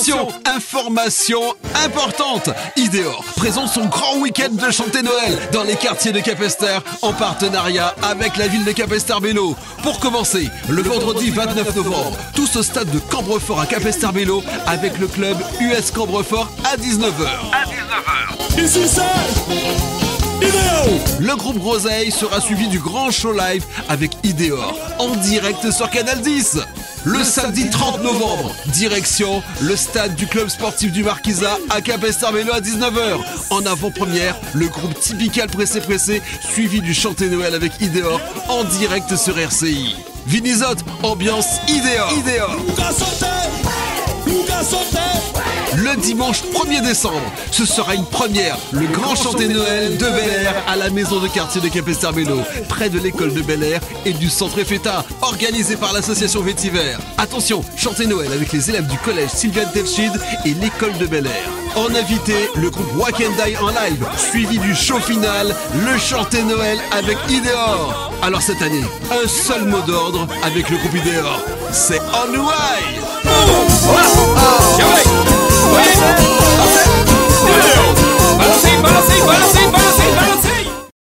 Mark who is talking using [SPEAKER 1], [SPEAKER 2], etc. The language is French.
[SPEAKER 1] Attention, information importante. Ideor présente son grand week-end de chanter Noël dans les quartiers de Capester en partenariat avec la ville de Capester-Bello. Pour commencer, le vendredi 29 novembre, tous au stade de Cambrefort à Capester-Bello avec le club US Cambrefort à 19h. À 19h.
[SPEAKER 2] Ici c'est
[SPEAKER 1] Le groupe Groseille sera suivi du grand show live avec Ideor en direct sur Canal 10. Le samedi 30 novembre, direction le stade du club sportif du Marquisat à Capestarbello à 19h. En avant-première, le groupe Typical Pressé Pressé, suivi du Chanté Noël avec Ideor en direct sur RCI. Vinizot, ambiance Ideor. Ideor. Le dimanche 1er décembre, ce sera une première, le grand chanté Noël de Bel Air à la maison de quartier de Capesterbello, près de l'école de Bel Air et du centre FETA, organisé par l'association Vétiver. Attention, chanté Noël avec les élèves du collège Sylviane Telchid et l'école de Bel Air. En invité, le groupe Wack and Die en live, suivi du show final, le chanté Noël avec Ideor. Alors cette année, un seul mot d'ordre avec le groupe Ideor, c'est On Way